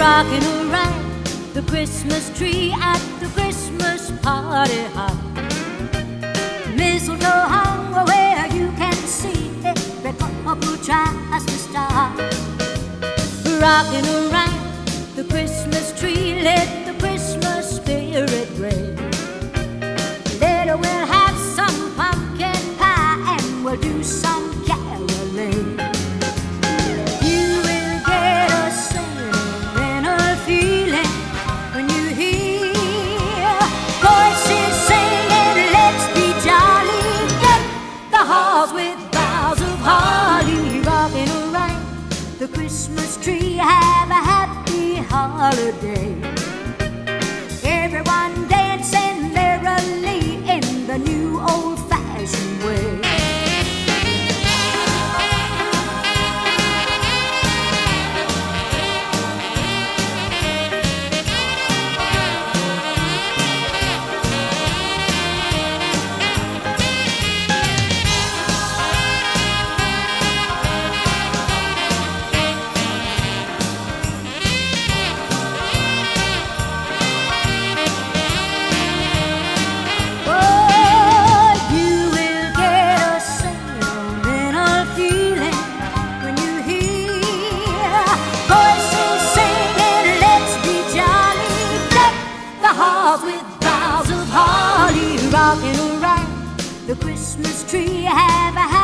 rocking around the Christmas tree at the Christmas party hop. Mistletoe hung where you can see it. every couple tries to stop. Rocking around. The halls with boughs of holly, rocking around the Christmas tree. Have a happy holiday. Rocking around the Christmas tree. Have a